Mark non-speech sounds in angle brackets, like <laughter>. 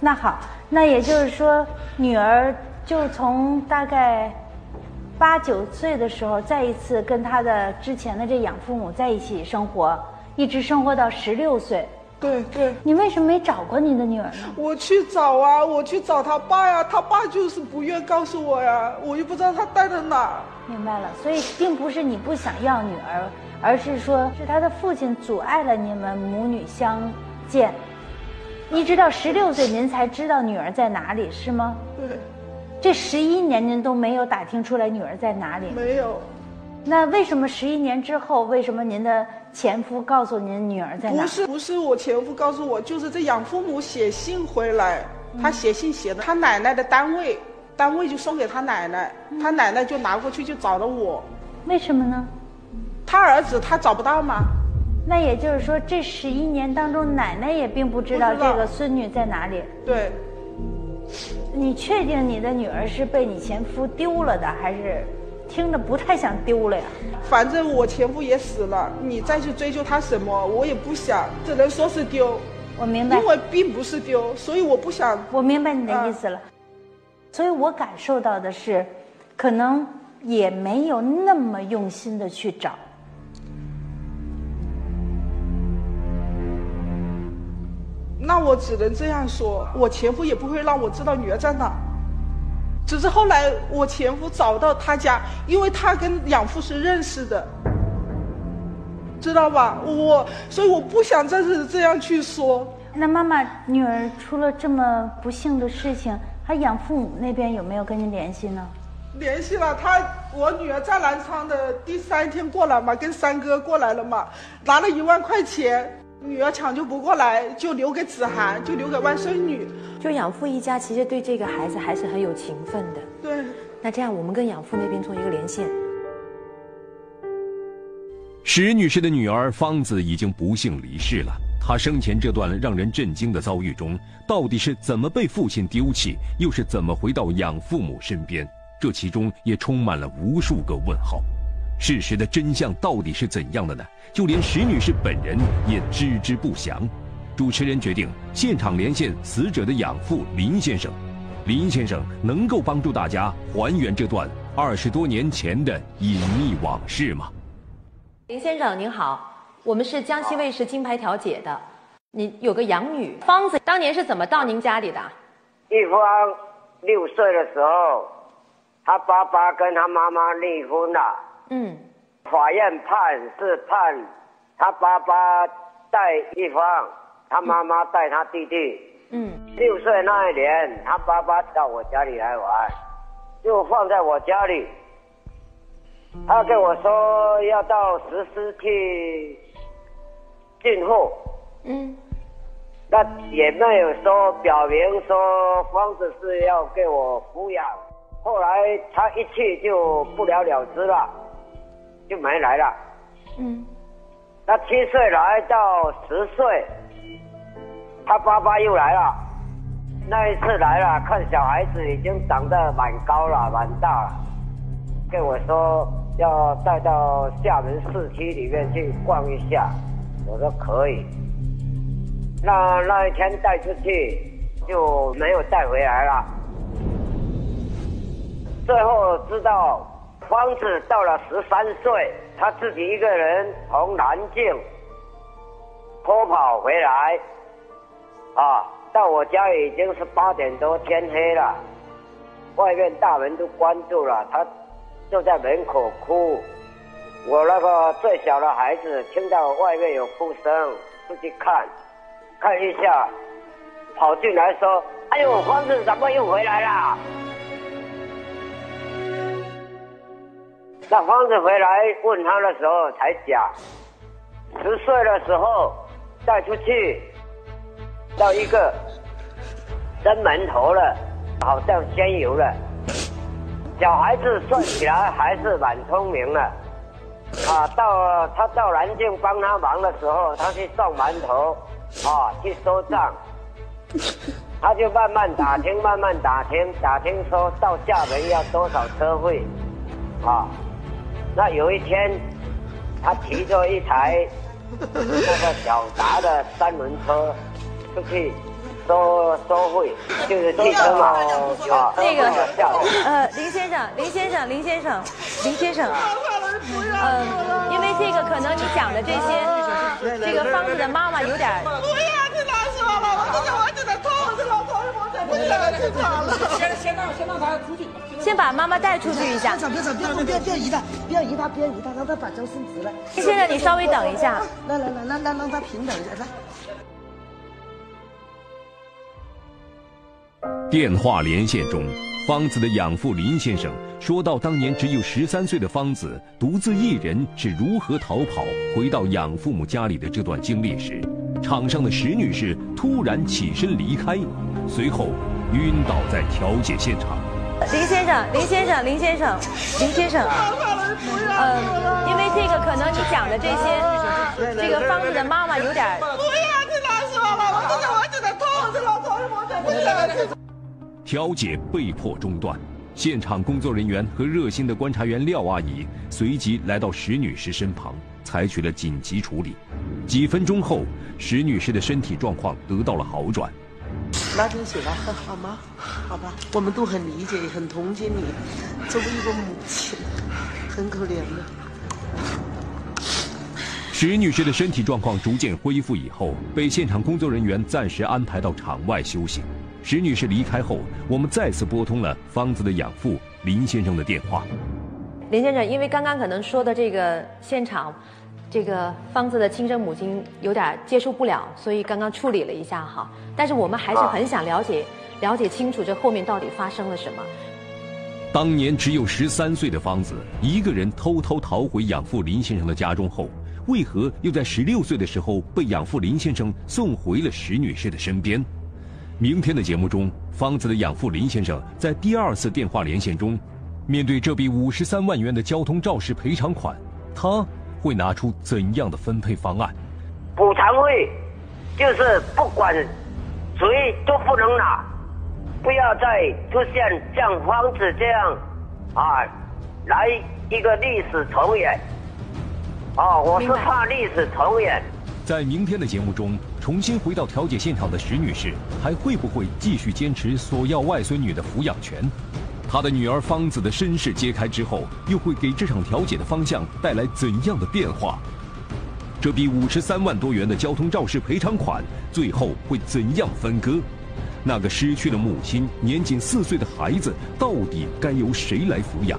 那好，那也就是说，女儿就从大概八九岁的时候，再一次跟她的之前的这养父母在一起生活，一直生活到十六岁。对对，你为什么没找过你的女儿呢？我去找啊，我去找他爸呀，他爸就是不愿告诉我呀，我又不知道他带在哪儿。明白了，所以并不是你不想要女儿，而是说是他的父亲阻碍了你们母女相见。一直到十六岁，您才知道女儿在哪里，是吗？对，这十一年您都没有打听出来女儿在哪里。没有。那为什么十一年之后，为什么您的前夫告诉您女儿在哪？不是不是我前夫告诉我，就是这养父母写信回来，他写信写的他奶奶的单位，单位就送给他奶奶，他奶奶就拿过去就找了我。为什么呢？他儿子他找不到吗？那也就是说，这十一年当中，奶奶也并不知道这个孙女在哪里。对。你确定你的女儿是被你前夫丢了的，还是？听着不太想丢了呀，反正我前夫也死了，你再去追究他什么，我也不想，只能说是丢。我明白，因为并不是丢，所以我不想。我明白你的意思了，所以我感受到的是，可能也没有那么用心的去找。那我只能这样说，我前夫也不会让我知道女儿在哪。只是后来我前夫找到他家，因为他跟养父是认识的，知道吧？我所以我不想再是这样去说。那妈妈，女儿出了这么不幸的事情，她养父母那边有没有跟您联系呢？联系了，他我女儿在南昌的第三天过来嘛，跟三哥过来了嘛，拿了一万块钱。女儿抢救不过来，就留给子涵，就留给外孙女。就养父一家其实对这个孩子还是很有情分的。对。那这样，我们跟养父那边做一个连线。石女士的女儿芳子已经不幸离世了。她生前这段让人震惊的遭遇中，到底是怎么被父亲丢弃，又是怎么回到养父母身边？这其中也充满了无数个问号。事实的真相到底是怎样的呢？就连石女士本人也知之不详。主持人决定现场连线死者的养父林先生。林先生能够帮助大家还原这段二十多年前的隐秘往事吗？林先生您好，我们是江西卫视金牌调解的。您有个养女芳子，当年是怎么到您家里的？一方六岁的时候，他爸爸跟他妈妈离婚了。嗯，法院判是判他爸爸带一方，他妈妈带他弟弟。嗯，六岁那一年，他爸爸到我家里来玩，就放在我家里。他跟我说要到石狮去进货。嗯，那也没有说表明说房子是要给我抚养。后来他一去就不了了之了。就没来了。嗯，那七岁来到十岁，他爸爸又来了。那一次来了，看小孩子已经长得蛮高了，蛮大了，跟我说要带到厦门市区里面去逛一下。我说可以。那那一天带出去就没有带回来了。最后知道。方子到了十三岁，他自己一个人从南京偷跑回来，啊，到我家已经是八点多，天黑了，外面大门都关住了，他就在门口哭。我那个最小的孩子听到外面有哭声，出去看，看一下，跑进来说：“哎呦，方子怎么又回来了？”那方子回来问他的时候才讲，十岁的时候带出去到一个登门头了，好像仙游了。小孩子算起来还是蛮聪明的，啊，到他到南京帮他忙的时候，他去送馒头，啊，去收账，他就慢慢打听，慢慢打听，打听说到厦门要多少车费，啊。那有一天，他骑着一台 <laughs> 那个小达的三轮车出去收收费，就是汽车嘛，啊，那个呃，林先生，林先生，林先生，林先生，嗯，因为这个可能你讲的这些，这个方子的妈妈有点。不要你难说了，我这我就在痛，这老头儿我在这儿了。先先让先让他出去。先把妈妈带出去一下。别吵，别吵，别别别移他，不要移他，不要移他，让他把脚伸直了。先生，你稍微等一下。来来来，让让让他平等一下，来。电话连线中，方子的养父林先生说到，当年只有十三岁的方子独自一人是如何逃跑回到养父母家里的这段经历时，场上的石女士突然起身离开，随后晕倒在调解现场。林先生，林先生，林先生，林先生，嗯，因为这个可能你讲的这些，这个方子的妈妈有点。不要你难说了，我真的我就在痛，这老头儿我在调解被迫中断，现场工作人员和热心的观察员廖阿姨随即来到石女士身旁，采取了紧急处理。几分钟后，石女士的身体状况得到了好转。拿点水来喝好吗？好吧，我们都很理解，也很同情你。作为一个母亲，很可怜的。石女士的身体状况逐渐恢复以后，被现场工作人员暂时安排到场外休息。石女士离开后，我们再次拨通了方子的养父林先生的电话。林先生，因为刚刚可能说的这个现场，这个方子的亲生母亲有点接受不了，所以刚刚处理了一下哈。但是我们还是很想了解、了解清楚这后面到底发生了什么。当年只有十三岁的方子，一个人偷偷逃回养父林先生的家中后，为何又在十六岁的时候被养父林先生送回了石女士的身边？明天的节目中，方子的养父林先生在第二次电话连线中，面对这笔五十三万元的交通肇事赔偿款，他会拿出怎样的分配方案？补偿费就是不管谁都不能拿，不要再出现像方子这样啊，来一个历史重演。哦，我是怕历史重演。在明天的节目中，重新回到调解现场的石女士，还会不会继续坚持索要外孙女的抚养权？他的女儿芳子的身世揭开之后，又会给这场调解的方向带来怎样的变化？这笔五十三万多元的交通肇事赔偿款，最后会怎样分割？那个失去了母亲、年仅四岁的孩子，到底该由谁来抚养？